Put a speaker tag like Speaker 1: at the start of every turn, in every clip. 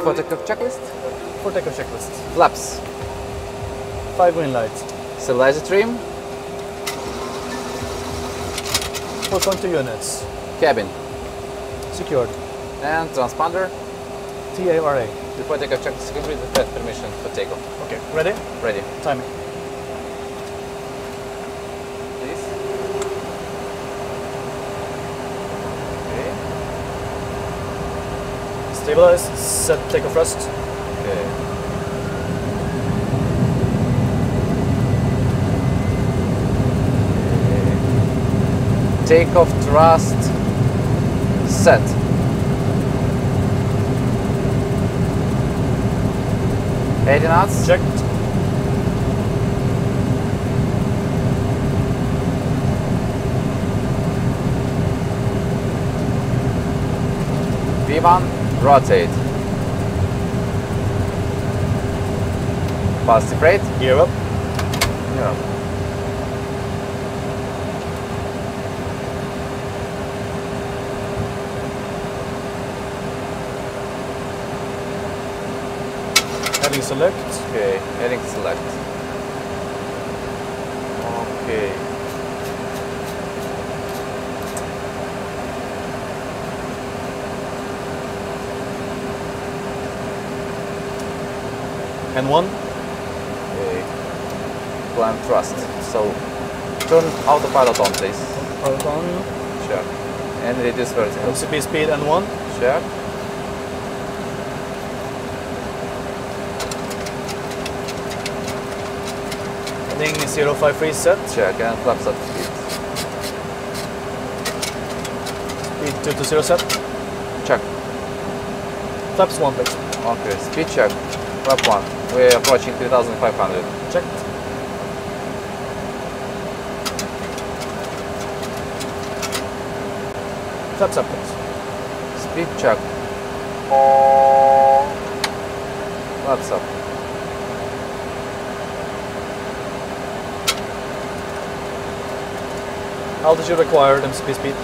Speaker 1: Before takeoff checklist.
Speaker 2: For takeoff checklist.
Speaker 1: Flaps.
Speaker 2: Five green lights.
Speaker 1: Stabilizer trim.
Speaker 2: 4.2 units.
Speaker 1: Cabin.
Speaker 2: Secured.
Speaker 1: And transponder.
Speaker 2: TA/RA.
Speaker 1: Before takeoff checklist complete, the permission for takeoff.
Speaker 2: Okay, ready?
Speaker 1: Ready.
Speaker 2: Timing.
Speaker 1: Please. Okay.
Speaker 2: Stabilize. Set takeoff thrust.
Speaker 1: Okay. Takeoff thrust set. Eighty knots.
Speaker 2: Checked.
Speaker 1: V1 rotate. Positive rate.
Speaker 2: Gear up.
Speaker 1: Yeah.
Speaker 2: Heading select.
Speaker 1: Okay, heading select. Okay.
Speaker 2: And one.
Speaker 1: Okay. Climb thrust. So turn autopilot on, please.
Speaker 2: Hold on.
Speaker 1: Check. And reduce vertical.
Speaker 2: MCP speed and one.
Speaker 1: Check.
Speaker 2: Heading 053 set.
Speaker 1: Check. And flaps up speed.
Speaker 2: Speed 220 set.
Speaker 1: Check.
Speaker 2: Flaps one please.
Speaker 1: Okay. Speed check. Flap one. We're approaching 3500.
Speaker 2: Checked. Flaps up please.
Speaker 1: Speed check. Flaps up.
Speaker 2: Altitude required, MCP speed.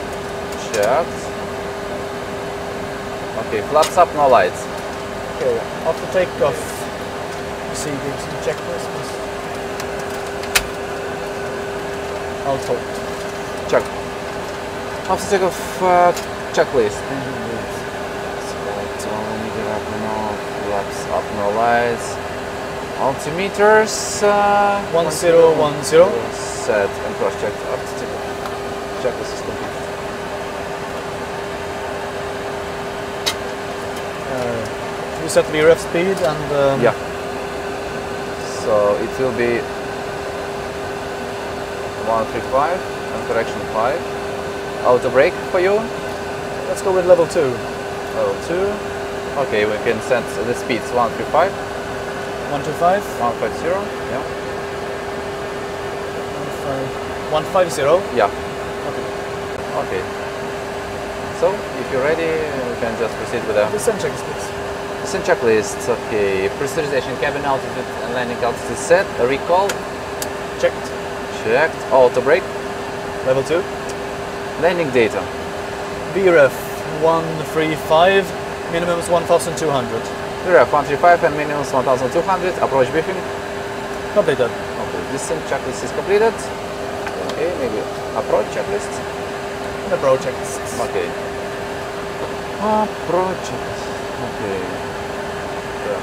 Speaker 1: Checked. Okay. Flaps up. No lights.
Speaker 2: Okay, after takeoff, see the the checklist. I'll hold.
Speaker 1: Check. After takeoff uh, checklist. Flaps up, no lights. Altimeters. Uh,
Speaker 2: 1010.
Speaker 1: Set and cross check after takeoff. Checklist is complete.
Speaker 2: Uh, you set Vref speed and um,
Speaker 1: Yeah. So it will be 135 and correction 5. Auto brake for you.
Speaker 2: let's go with level two.
Speaker 1: Level 2. Okay, we can set the speeds 135,
Speaker 2: 125,
Speaker 1: 150. Yeah.
Speaker 2: 150.
Speaker 1: Yeah.
Speaker 2: Okay.
Speaker 1: Okay. So if you're ready, we can just proceed with the
Speaker 2: Descent checklist, please.
Speaker 1: Descent checklist. Okay. Pressurization, cabin altitude, and landing altitude set. Recall.
Speaker 2: Checked.
Speaker 1: Checked. Auto brake.
Speaker 2: Level two.
Speaker 1: Landing data.
Speaker 2: Vref 135, minimum is 1200.
Speaker 1: Ref 135 and minimum 1200. Approach briefing.
Speaker 2: Completed.
Speaker 1: Okay, descent checklist is completed. Okay, maybe approach checklist.
Speaker 2: The checklist.
Speaker 1: Okay. Approach checklist. Okay. Yeah.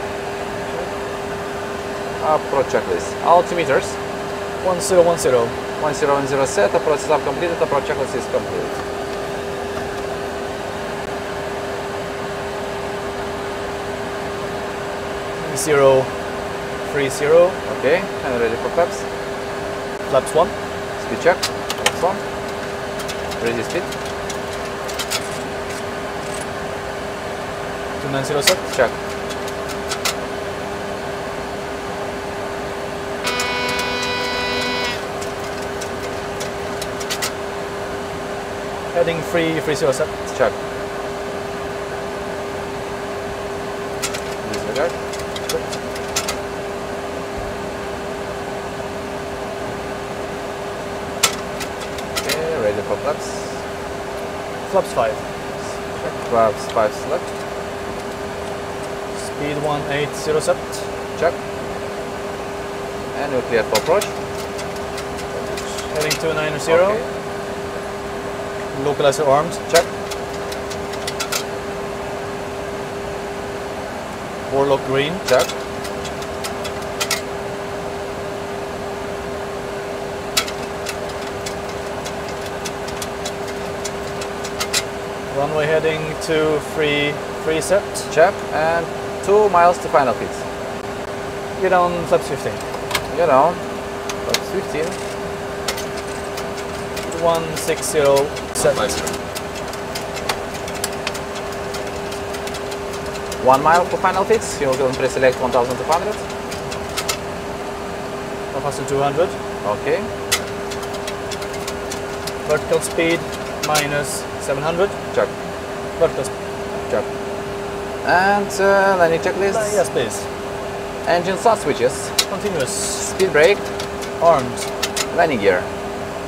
Speaker 1: Approach checklist. Altimeters.
Speaker 2: 1010.
Speaker 1: 1010 set. Approach setup completed. Approach checklist is complete.
Speaker 2: Zero, three zero,
Speaker 1: Okay, and ready for flaps.
Speaker 2: flaps one,
Speaker 1: Speed check. Next one. Ready speed.
Speaker 2: two nine zero set,
Speaker 1: Check.
Speaker 2: heading three three zero set,
Speaker 1: Check. Okay, ready for flaps.
Speaker 2: flaps five,
Speaker 1: Check. Flaps 5 select.
Speaker 2: Speed 180 set.
Speaker 1: Check. And we're clear for approach.
Speaker 2: Heading 290.
Speaker 1: Okay.
Speaker 2: Localizer arms,
Speaker 1: Check.
Speaker 2: Warlock green.
Speaker 1: Check.
Speaker 2: Runway heading to free free set.
Speaker 1: Check. And two miles to final pitch.
Speaker 2: Get on flaps 15.
Speaker 1: Get on that's 15.
Speaker 2: 160
Speaker 1: One mile for final pitch. You will pre-select 1200.
Speaker 2: Faster 200.
Speaker 1: Okay.
Speaker 2: Vertical speed minus 700.
Speaker 1: Check.
Speaker 2: Vertical speed.
Speaker 1: Check. And uh, landing checklist.
Speaker 2: Yes, please.
Speaker 1: Engine start switches.
Speaker 2: Continuous.
Speaker 1: Speed brake.
Speaker 2: Armed.
Speaker 1: Landing gear.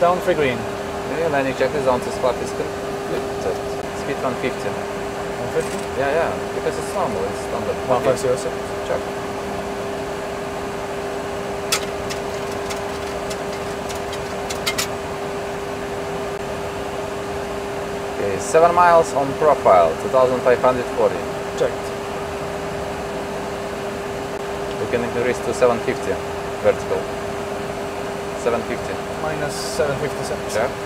Speaker 2: Down free green.
Speaker 1: Okay, landing checklist down to spot is completed. Speed 150.
Speaker 2: 150.
Speaker 1: Yeah, yeah, because it's normal, it's standard.
Speaker 2: 150.
Speaker 1: Check. Okay, 7 miles on profile, 2540.
Speaker 2: Checked.
Speaker 1: We can increase to 750 vertical. 750.
Speaker 2: Minus 750 set.
Speaker 1: Check.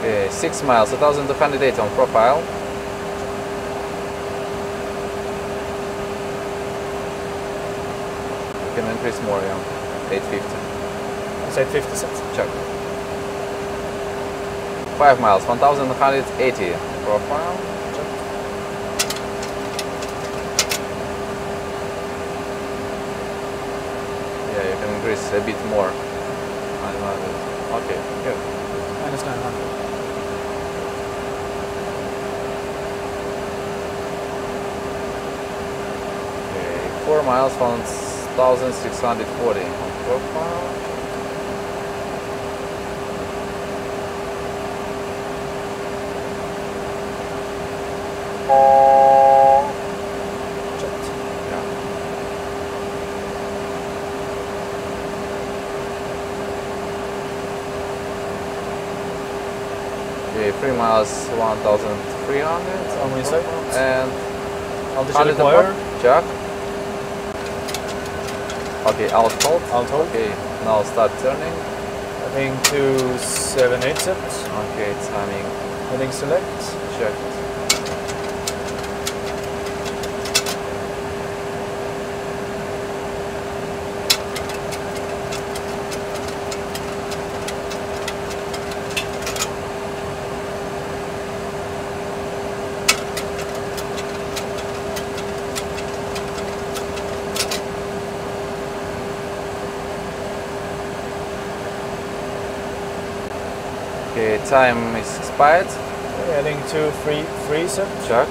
Speaker 1: Okay, 6 miles, a 2280 on profile. You can increase more, yeah. 850.
Speaker 2: It's 850 set.
Speaker 1: Check. 5 miles, 1180 profile. Yeah, you can increase a bit more. 900. Okay, good.
Speaker 2: Minus 900.
Speaker 1: Okay, 4 miles, 1640 on profile. Okay, 3 miles, 1300
Speaker 2: On my side.
Speaker 1: And
Speaker 2: Altitude
Speaker 1: 100
Speaker 2: required.
Speaker 1: Check. Okay, Alt hold.
Speaker 2: Alt hold.
Speaker 1: Okay, now start turning.
Speaker 2: Heading to 78 set.
Speaker 1: Okay, timing
Speaker 2: Heading select.
Speaker 1: checked. Okay, time is expired.
Speaker 2: Heading to free free set.
Speaker 1: Check.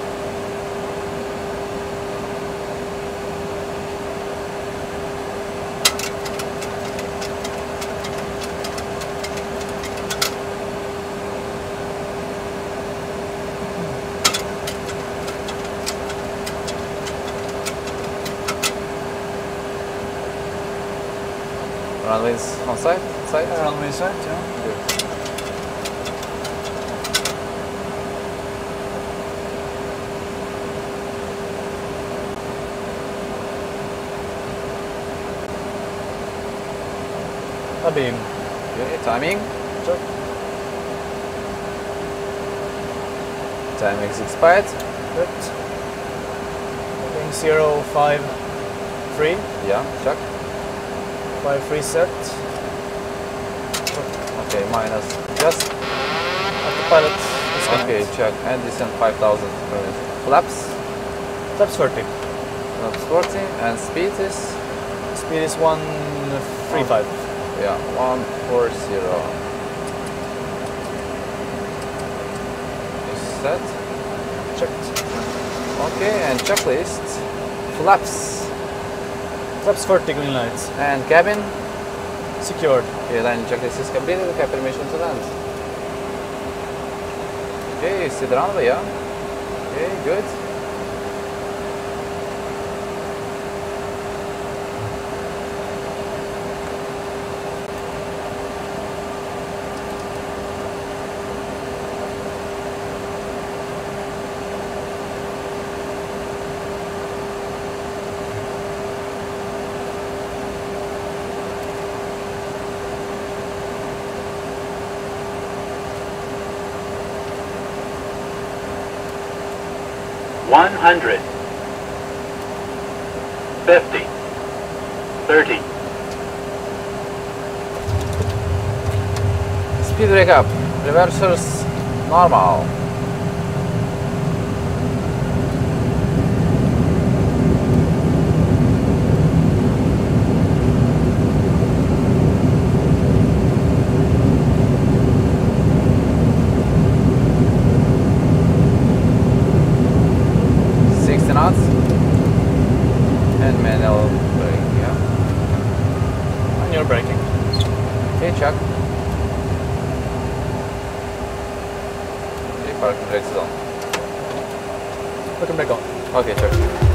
Speaker 1: Runways on sight? Sight?
Speaker 2: Runway set, yeah.
Speaker 1: Good.
Speaker 2: Abeam.
Speaker 1: Okay, timing.
Speaker 2: Check.
Speaker 1: Time is expired.
Speaker 2: Correct. Heading 0, 5, 3.
Speaker 1: Yeah, check.
Speaker 2: 5 free set.
Speaker 1: Okay, minus just.
Speaker 2: Autopilot.
Speaker 1: Okay, check. And descent 5000 flaps.
Speaker 2: Flaps 30.
Speaker 1: Flaps 40 and speed is
Speaker 2: Speed is 135.
Speaker 1: Yeah 140. Is set.
Speaker 2: Checked.
Speaker 1: Okay, and checklist. Flaps
Speaker 2: Flaps 40 green lights.
Speaker 1: and cabin.
Speaker 2: Secured.
Speaker 1: Okay, landing checklist is completed. We have permission to land. Okay, the runway, yeah? Okay, good.
Speaker 3: 100, 50, 30,
Speaker 1: Speed brake up. Reversers normal. Sixty knots and manual brake. Yeah.
Speaker 2: And you're braking.
Speaker 1: Okay, Chuck. Okay, parking brake zone.
Speaker 2: Look and back on.
Speaker 1: Okay, Chuck.